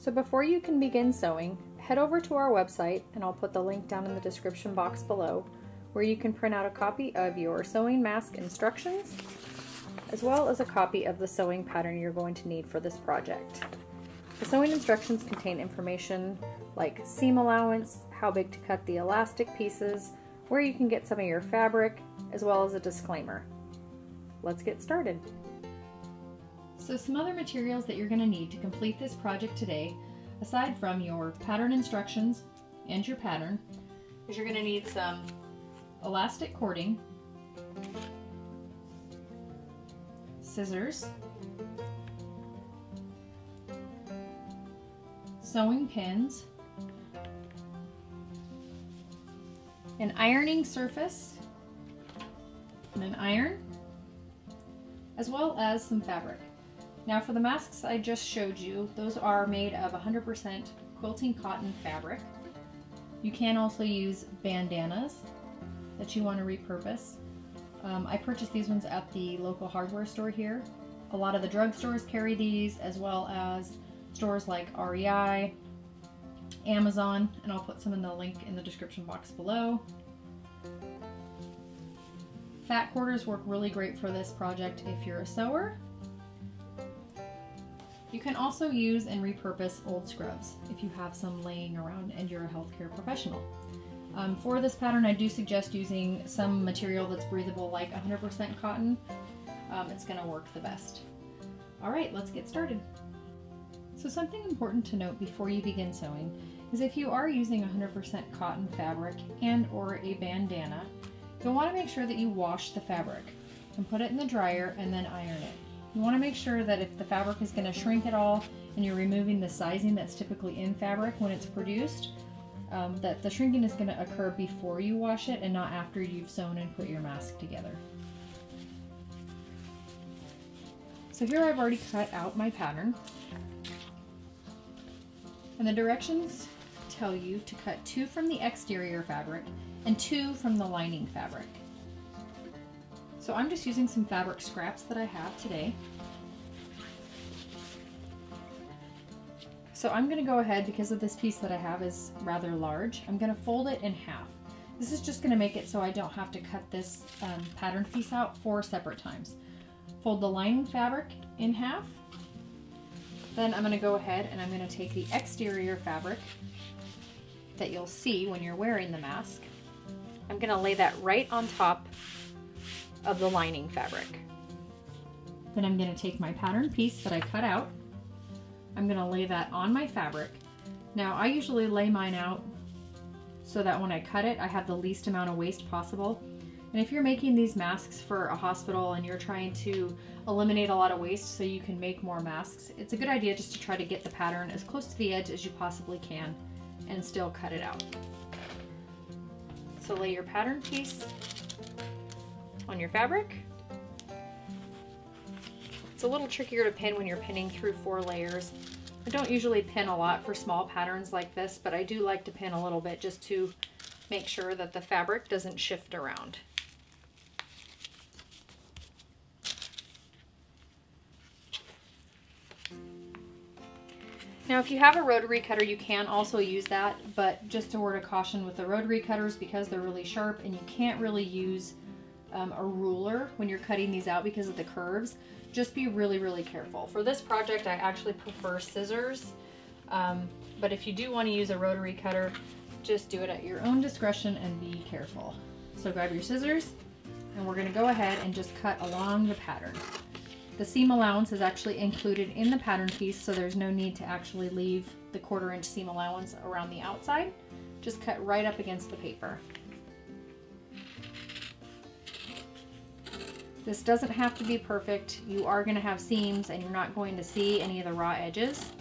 So before you can begin sewing, head over to our website and I'll put the link down in the description box below where you can print out a copy of your sewing mask instructions as well as a copy of the sewing pattern you're going to need for this project. The sewing instructions contain information like seam allowance, how big to cut the elastic pieces, where you can get some of your fabric, as well as a disclaimer. Let's get started. So some other materials that you're going to need to complete this project today, aside from your pattern instructions and your pattern, is you're going to need some elastic cording, scissors, sewing pins, an ironing surface, and an iron, as well as some fabric. Now for the masks I just showed you, those are made of 100% quilting cotton fabric. You can also use bandanas that you want to repurpose. Um, I purchased these ones at the local hardware store here. A lot of the drugstores carry these as well as stores like REI, Amazon, and I'll put some in the link in the description box below. Fat quarters work really great for this project if you're a sewer. You can also use and repurpose old scrubs if you have some laying around and you're a healthcare professional. Um, for this pattern, I do suggest using some material that's breathable like 100% cotton. Um, it's going to work the best. All right, let's get started. So something important to note before you begin sewing is if you are using 100% cotton fabric and or a bandana, you'll want to make sure that you wash the fabric and put it in the dryer and then iron it. You want to make sure that if the fabric is going to shrink at all and you're removing the sizing that's typically in fabric when it's produced, um, that the shrinking is going to occur before you wash it and not after you've sewn and put your mask together. So here I've already cut out my pattern. And the directions tell you to cut two from the exterior fabric and two from the lining fabric. So I'm just using some fabric scraps that I have today. So I'm gonna go ahead, because of this piece that I have is rather large, I'm gonna fold it in half. This is just gonna make it so I don't have to cut this um, pattern piece out four separate times. Fold the lining fabric in half. Then I'm gonna go ahead and I'm gonna take the exterior fabric that you'll see when you're wearing the mask. I'm gonna lay that right on top of the lining fabric. Then I'm gonna take my pattern piece that I cut out I'm gonna lay that on my fabric. Now I usually lay mine out so that when I cut it, I have the least amount of waste possible. And if you're making these masks for a hospital and you're trying to eliminate a lot of waste so you can make more masks, it's a good idea just to try to get the pattern as close to the edge as you possibly can and still cut it out. So lay your pattern piece on your fabric. It's a little trickier to pin when you're pinning through four layers. I don't usually pin a lot for small patterns like this, but I do like to pin a little bit just to make sure that the fabric doesn't shift around. Now if you have a rotary cutter, you can also use that, but just a word of caution with the rotary cutters because they're really sharp and you can't really use um, a ruler when you're cutting these out because of the curves just be really, really careful. For this project, I actually prefer scissors, um, but if you do want to use a rotary cutter, just do it at your own discretion and be careful. So grab your scissors, and we're going to go ahead and just cut along the pattern. The seam allowance is actually included in the pattern piece, so there's no need to actually leave the quarter inch seam allowance around the outside. Just cut right up against the paper. This doesn't have to be perfect. You are going to have seams and you're not going to see any of the raw edges.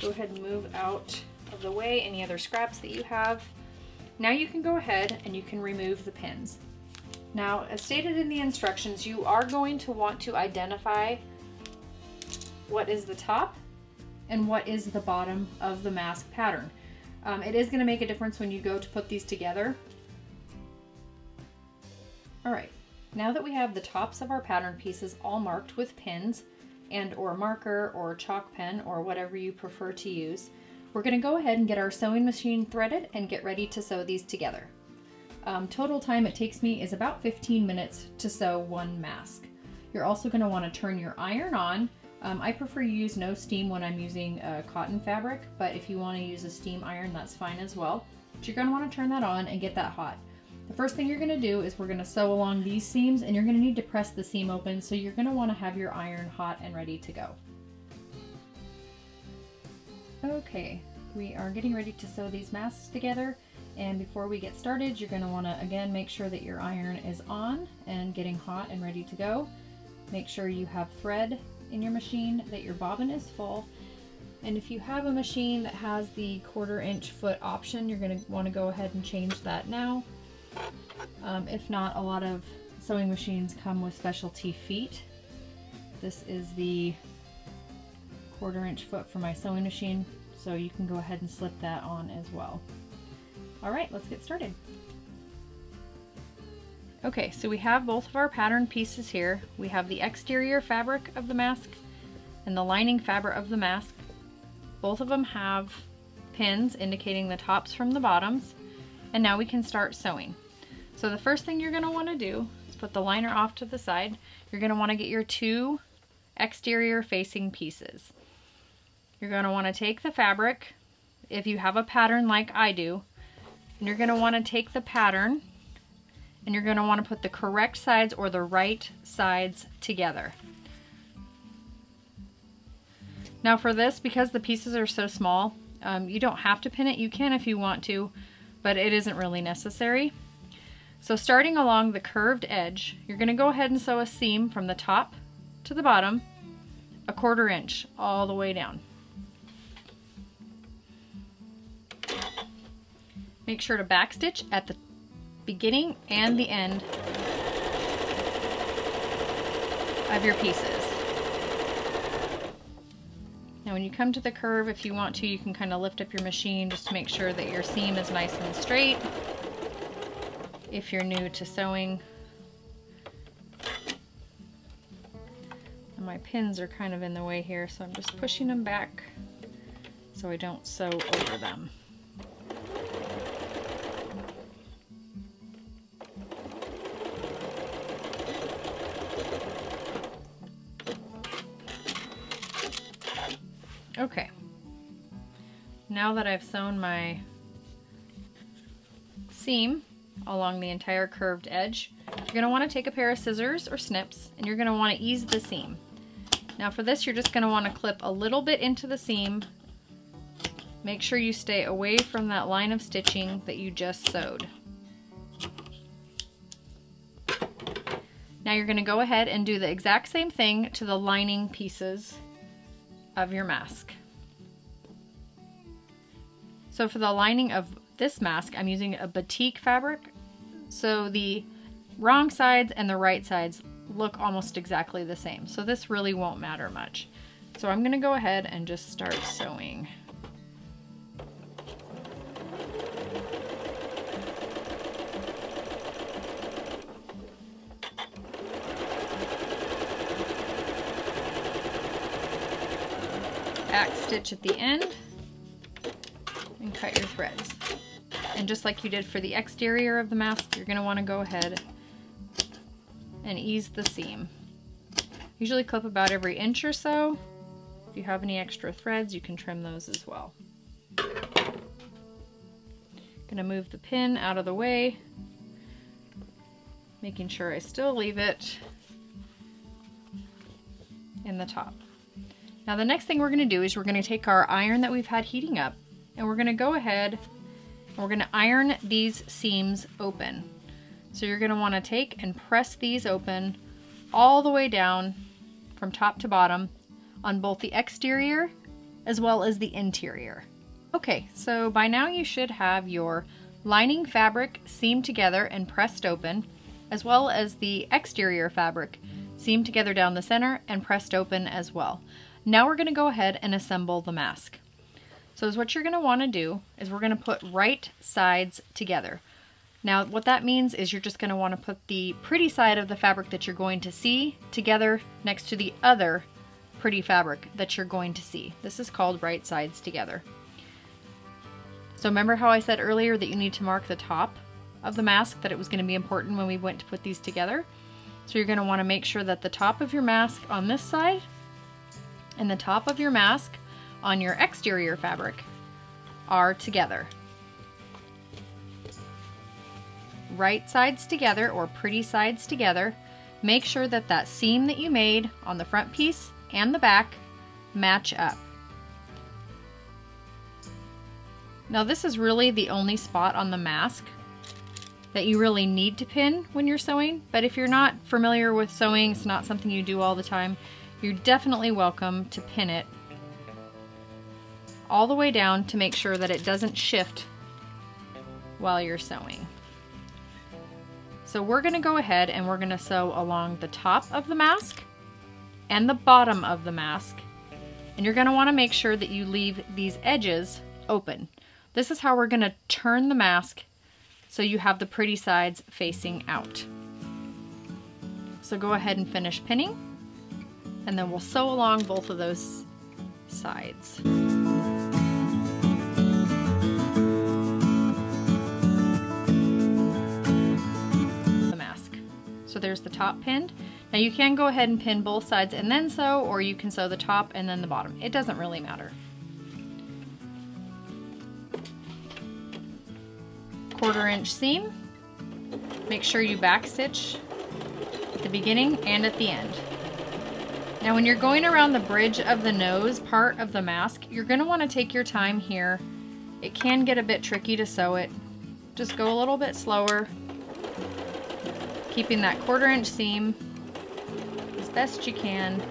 Go ahead and move out the way, any other scraps that you have. Now you can go ahead and you can remove the pins. Now, as stated in the instructions, you are going to want to identify what is the top and what is the bottom of the mask pattern. Um, it is going to make a difference when you go to put these together. All right, now that we have the tops of our pattern pieces all marked with pins and or marker or chalk pen or whatever you prefer to use, we're going to go ahead and get our sewing machine threaded and get ready to sew these together. Um, total time it takes me is about 15 minutes to sew one mask. You're also going to want to turn your iron on. Um, I prefer you use no steam when I'm using a cotton fabric, but if you want to use a steam iron, that's fine as well. But you're going to want to turn that on and get that hot. The first thing you're going to do is we're going to sew along these seams and you're going to need to press the seam open so you're going to want to have your iron hot and ready to go. Okay, we are getting ready to sew these masks together and before we get started, you're going to want to again make sure that your iron is on and getting hot and ready to go. Make sure you have thread in your machine, that your bobbin is full. And if you have a machine that has the quarter inch foot option, you're going to want to go ahead and change that now. Um, if not, a lot of sewing machines come with specialty feet. This is the quarter inch foot for my sewing machine, so you can go ahead and slip that on as well. All right, let's get started. Okay, so we have both of our pattern pieces here. We have the exterior fabric of the mask and the lining fabric of the mask. Both of them have pins indicating the tops from the bottoms. And now we can start sewing. So the first thing you're gonna wanna do is put the liner off to the side. You're gonna wanna get your two exterior facing pieces. You're gonna wanna take the fabric, if you have a pattern like I do, and you're gonna wanna take the pattern and you're gonna wanna put the correct sides or the right sides together. Now for this, because the pieces are so small, um, you don't have to pin it. You can if you want to, but it isn't really necessary. So starting along the curved edge, you're gonna go ahead and sew a seam from the top to the bottom, a quarter inch all the way down. Make sure to backstitch at the beginning and the end of your pieces. Now when you come to the curve, if you want to, you can kind of lift up your machine just to make sure that your seam is nice and straight. If you're new to sewing. And my pins are kind of in the way here, so I'm just pushing them back so I don't sew over them. Now that I've sewn my seam along the entire curved edge, you're going to want to take a pair of scissors or snips and you're going to want to ease the seam. Now for this, you're just going to want to clip a little bit into the seam. Make sure you stay away from that line of stitching that you just sewed. Now you're going to go ahead and do the exact same thing to the lining pieces of your mask. So for the lining of this mask, I'm using a batik fabric. So the wrong sides and the right sides look almost exactly the same. So this really won't matter much. So I'm gonna go ahead and just start sewing. back stitch at the end cut your threads. And just like you did for the exterior of the mask, you're gonna wanna go ahead and ease the seam. Usually clip about every inch or so. If you have any extra threads, you can trim those as well. Gonna move the pin out of the way, making sure I still leave it in the top. Now the next thing we're gonna do is we're gonna take our iron that we've had heating up and we're gonna go ahead and we're gonna iron these seams open. So you're gonna wanna take and press these open all the way down from top to bottom on both the exterior as well as the interior. Okay, so by now you should have your lining fabric seamed together and pressed open, as well as the exterior fabric seamed together down the center and pressed open as well. Now we're going to go ahead and assemble the mask. So what you're going to want to do is we're going to put right sides together. Now what that means is you're just going to want to put the pretty side of the fabric that you're going to see together next to the other pretty fabric that you're going to see. This is called right sides together. So remember how I said earlier that you need to mark the top of the mask, that it was going to be important when we went to put these together? So you're going to want to make sure that the top of your mask on this side and the top of your mask on your exterior fabric are together. Right sides together or pretty sides together. Make sure that that seam that you made on the front piece and the back match up. Now this is really the only spot on the mask that you really need to pin when you're sewing, but if you're not familiar with sewing, it's not something you do all the time, you're definitely welcome to pin it all the way down to make sure that it doesn't shift while you're sewing. So we're gonna go ahead and we're gonna sew along the top of the mask and the bottom of the mask. And you're gonna wanna make sure that you leave these edges open. This is how we're gonna turn the mask so you have the pretty sides facing out. So go ahead and finish pinning and then we'll sew along both of those sides. So there's the top pinned. Now you can go ahead and pin both sides and then sew, or you can sew the top and then the bottom. It doesn't really matter. quarter inch seam. Make sure you backstitch at the beginning and at the end. Now when you're going around the bridge of the nose part of the mask, you're going to want to take your time here. It can get a bit tricky to sew it. Just go a little bit slower, keeping that quarter inch seam as best you can.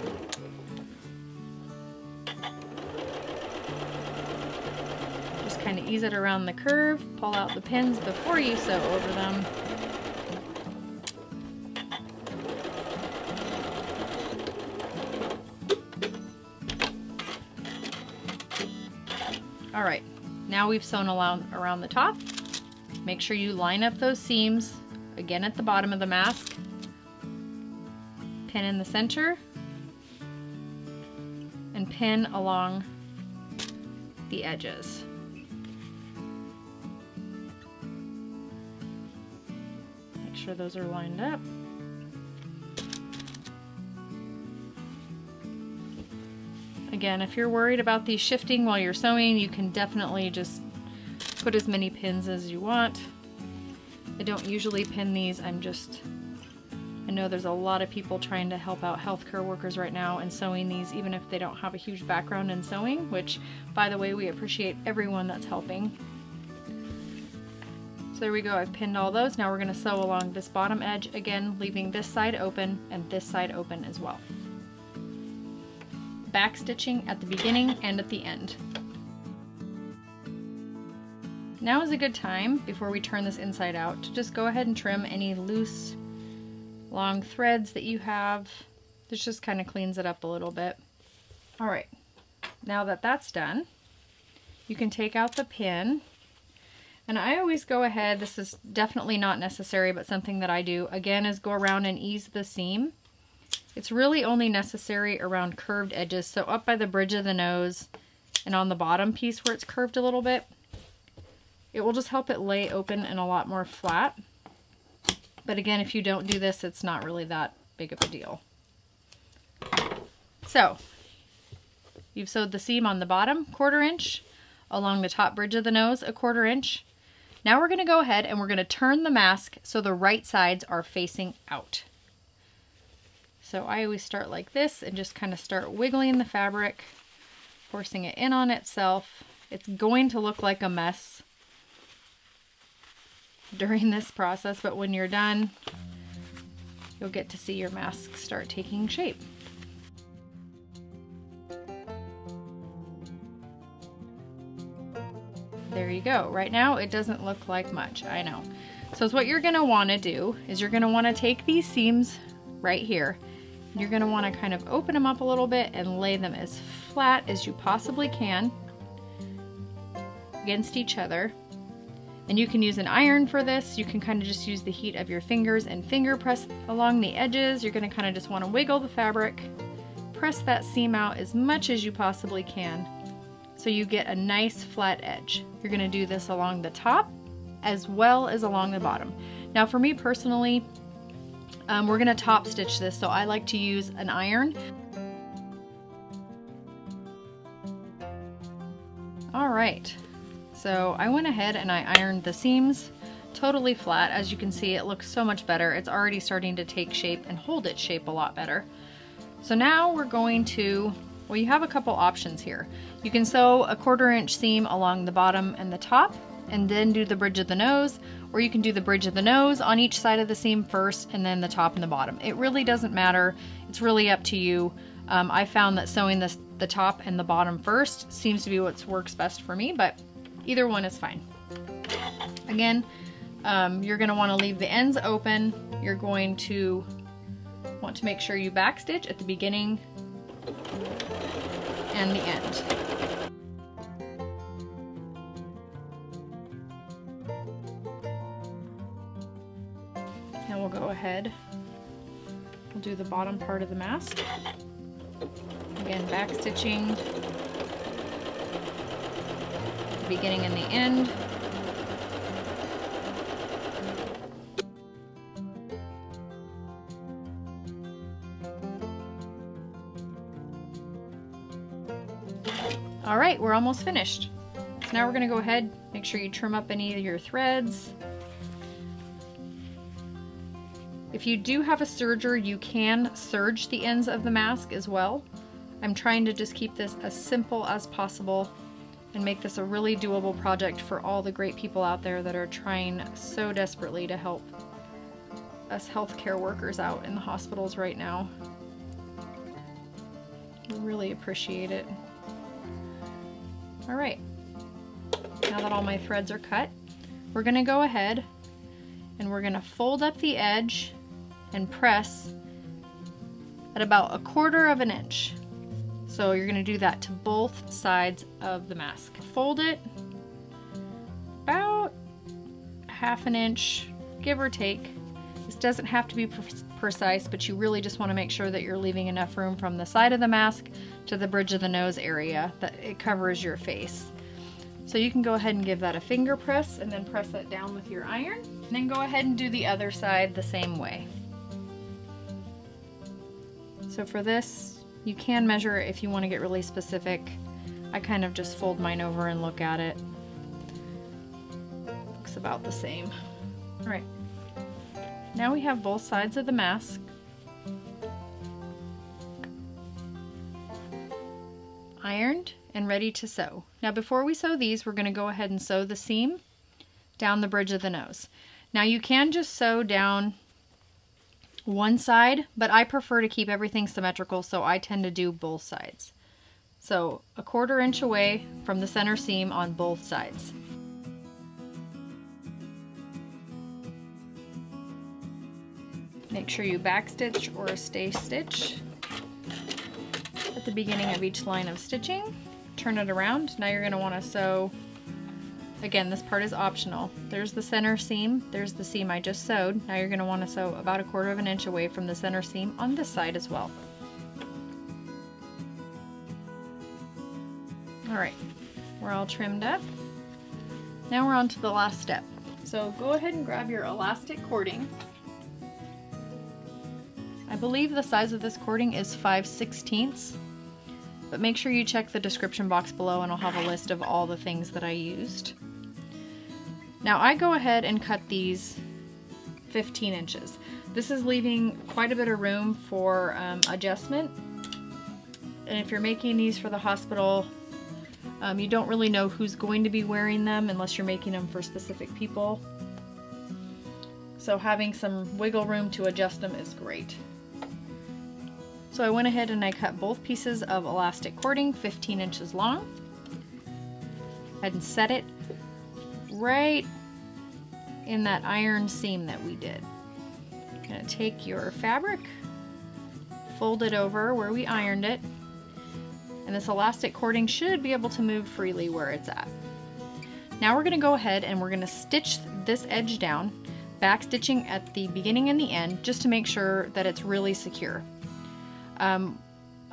Just kind of ease it around the curve, pull out the pins before you sew over them. All right, now we've sewn around, around the top. Make sure you line up those seams, again at the bottom of the mask. Pin in the center, and pin along the edges. Make sure those are lined up. Again, if you're worried about these shifting while you're sewing, you can definitely just put as many pins as you want. I don't usually pin these, I'm just, I know there's a lot of people trying to help out healthcare workers right now and sewing these even if they don't have a huge background in sewing, which by the way, we appreciate everyone that's helping So there we go, I've pinned all those. Now we're gonna sew along this bottom edge, again, leaving this side open and this side open as well. Back stitching at the beginning and at the end. Now is a good time, before we turn this inside out, to just go ahead and trim any loose, long threads that you have. This just kind of cleans it up a little bit. All right, now that that's done, you can take out the pin and I always go ahead, this is definitely not necessary, but something that I do, again, is go around and ease the seam. It's really only necessary around curved edges, so up by the bridge of the nose and on the bottom piece where it's curved a little bit. It will just help it lay open and a lot more flat. But again, if you don't do this, it's not really that big of a deal. So, you've sewed the seam on the bottom, quarter inch, along the top bridge of the nose, a quarter inch, now we're going to go ahead and we're going to turn the mask so the right sides are facing out. So I always start like this and just kind of start wiggling the fabric, forcing it in on itself. It's going to look like a mess during this process, but when you're done, you'll get to see your mask start taking shape. There you go. Right now it doesn't look like much, I know. So what you're gonna wanna do is you're gonna wanna take these seams right here. You're gonna wanna kind of open them up a little bit and lay them as flat as you possibly can against each other. And you can use an iron for this. You can kind of just use the heat of your fingers and finger press along the edges. You're gonna kind of just wanna wiggle the fabric, press that seam out as much as you possibly can so you get a nice flat edge. You're gonna do this along the top as well as along the bottom. Now for me personally, um, we're gonna top stitch this, so I like to use an iron. All right, so I went ahead and I ironed the seams totally flat. As you can see, it looks so much better. It's already starting to take shape and hold its shape a lot better. So now we're going to, well, you have a couple options here. You can sew a quarter inch seam along the bottom and the top and then do the bridge of the nose, or you can do the bridge of the nose on each side of the seam first and then the top and the bottom. It really doesn't matter. It's really up to you. Um, I found that sewing this, the top and the bottom first seems to be what works best for me, but Either one is fine. Again, um, you're going to want to leave the ends open. You're going to want to make sure you backstitch at the beginning and the end. Now we'll go ahead, we'll do the bottom part of the mask. Again, backstitching beginning and the end. All right, we're almost finished. So now we're gonna go ahead, make sure you trim up any of your threads. If you do have a serger, you can serge the ends of the mask as well. I'm trying to just keep this as simple as possible and make this a really doable project for all the great people out there that are trying so desperately to help us healthcare workers out in the hospitals right now. Really appreciate it. All right, now that all my threads are cut, we're gonna go ahead and we're gonna fold up the edge and press at about a quarter of an inch. So you're gonna do that to both sides of the mask. Fold it about half an inch, give or take. This doesn't have to be pre precise, but you really just wanna make sure that you're leaving enough room from the side of the mask to the bridge of the nose area that it covers your face. So you can go ahead and give that a finger press and then press that down with your iron. And then go ahead and do the other side the same way. So for this, you can measure it if you want to get really specific. I kind of just fold mine over and look at it. Looks about the same. All right. Now we have both sides of the mask. Ironed and ready to sew. Now before we sew these, we're going to go ahead and sew the seam down the bridge of the nose. Now you can just sew down one side, but I prefer to keep everything symmetrical, so I tend to do both sides. So a quarter inch away from the center seam on both sides. Make sure you backstitch or stay stitch at the beginning of each line of stitching. Turn it around. Now you're going to want to sew Again, this part is optional. There's the center seam, there's the seam I just sewed. Now you're going to want to sew about a quarter of an inch away from the center seam on this side as well. Alright, we're all trimmed up. Now we're on to the last step. So go ahead and grab your elastic cording. I believe the size of this cording is 5 16ths, but make sure you check the description box below and I'll have a list of all the things that I used. Now I go ahead and cut these 15 inches. This is leaving quite a bit of room for um, adjustment. And if you're making these for the hospital, um, you don't really know who's going to be wearing them unless you're making them for specific people. So having some wiggle room to adjust them is great. So I went ahead and I cut both pieces of elastic cording 15 inches long. and set it right in that iron seam that we did. Gonna take your fabric, fold it over where we ironed it, and this elastic cording should be able to move freely where it's at. Now we're gonna go ahead and we're gonna stitch this edge down, back stitching at the beginning and the end, just to make sure that it's really secure. Um,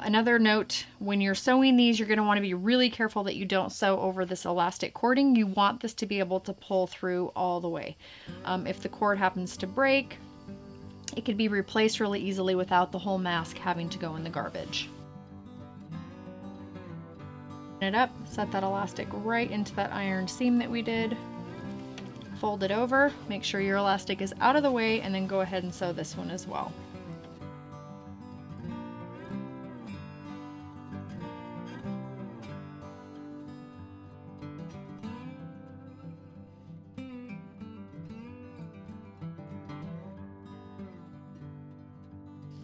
Another note, when you're sewing these, you're going to want to be really careful that you don't sew over this elastic cording. You want this to be able to pull through all the way. Um, if the cord happens to break, it could be replaced really easily without the whole mask having to go in the garbage. It up, set that elastic right into that iron seam that we did. Fold it over, make sure your elastic is out of the way, and then go ahead and sew this one as well.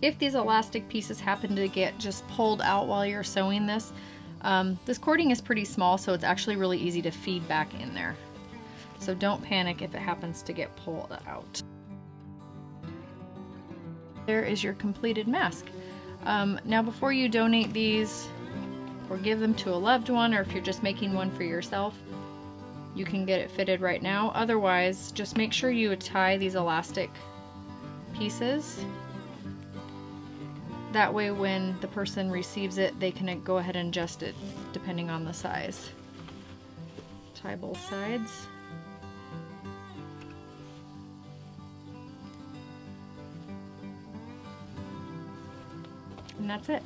If these elastic pieces happen to get just pulled out while you're sewing this, um, this cording is pretty small so it's actually really easy to feed back in there. So don't panic if it happens to get pulled out. There is your completed mask. Um, now before you donate these or give them to a loved one or if you're just making one for yourself, you can get it fitted right now. Otherwise, just make sure you tie these elastic pieces that way when the person receives it, they can go ahead and adjust it depending on the size. Tie both sides. And that's it.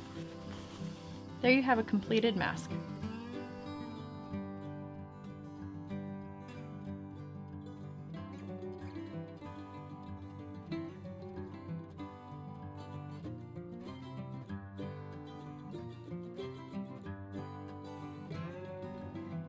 There you have a completed mask.